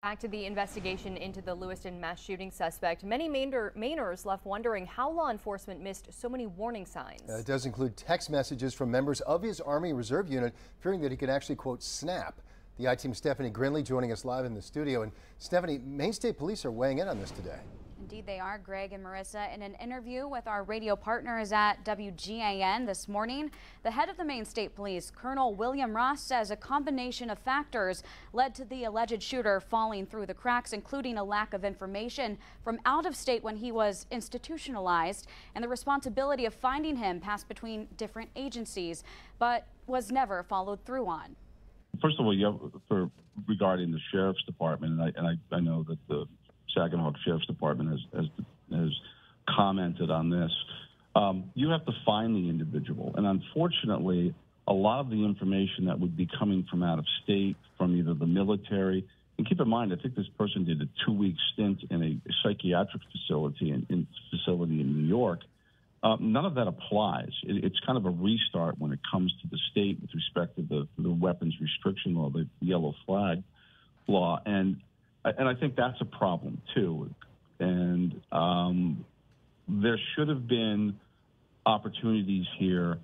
Back to the investigation into the Lewiston mass shooting suspect. Many Mainer Mainers left wondering how law enforcement missed so many warning signs. Uh, it does include text messages from members of his Army Reserve unit fearing that he could actually, quote, snap. The I-Team Stephanie Grindle joining us live in the studio. And Stephanie, Maine State Police are weighing in on this today. Indeed, they are. Greg and Marissa, in an interview with our radio partners at WGAN this morning, the head of the Maine State Police, Colonel William Ross, says a combination of factors led to the alleged shooter falling through the cracks, including a lack of information from out of state when he was institutionalized, and the responsibility of finding him passed between different agencies, but was never followed through on. First of all, for regarding the sheriff's department, and I, and I, I know that the Sagadahoc Sheriff's Department has, has, has commented on this. Um, you have to find the individual. And unfortunately, a lot of the information that would be coming from out of state, from either the military, and keep in mind, I think this person did a two-week stint in a psychiatric facility in, in facility in New York. Uh, none of that applies. It, it's kind of a restart when it comes to the state with respect to the, the weapons restriction law, the yellow flag law, and and I think that's a problem too. And um, there should have been opportunities here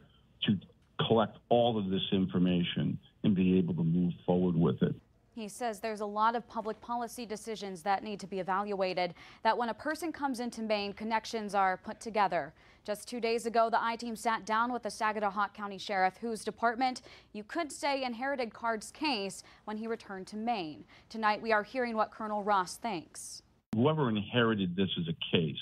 to collect all of this information and be able to move forward with it. He says there's a lot of public policy decisions that need to be evaluated, that when a person comes into Maine, connections are put together. Just two days ago, the I-team sat down with the Sagadahoc County Sheriff, whose department, you could say, inherited Card's case when he returned to Maine. Tonight, we are hearing what Colonel Ross thinks. Whoever inherited this as a case,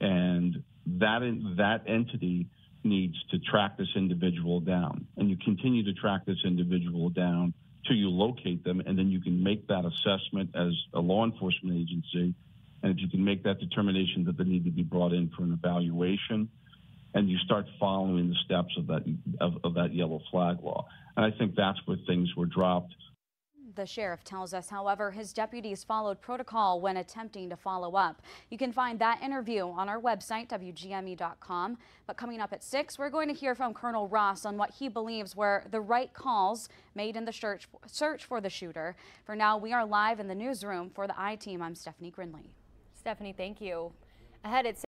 and that, that entity needs to track this individual down, and you continue to track this individual down till you locate them, and then you can make that assessment as a law enforcement agency. And if you can make that determination that they need to be brought in for an evaluation, and you start following the steps of that of, of that yellow flag law, and I think that's where things were dropped. The sheriff tells us, however, his deputies followed protocol when attempting to follow up. You can find that interview on our website, WGME.com. But coming up at 6, we're going to hear from Colonel Ross on what he believes were the right calls made in the search, search for the shooter. For now, we are live in the newsroom for the I-Team. I'm Stephanie Grindle. Stephanie, thank you. Ahead, it's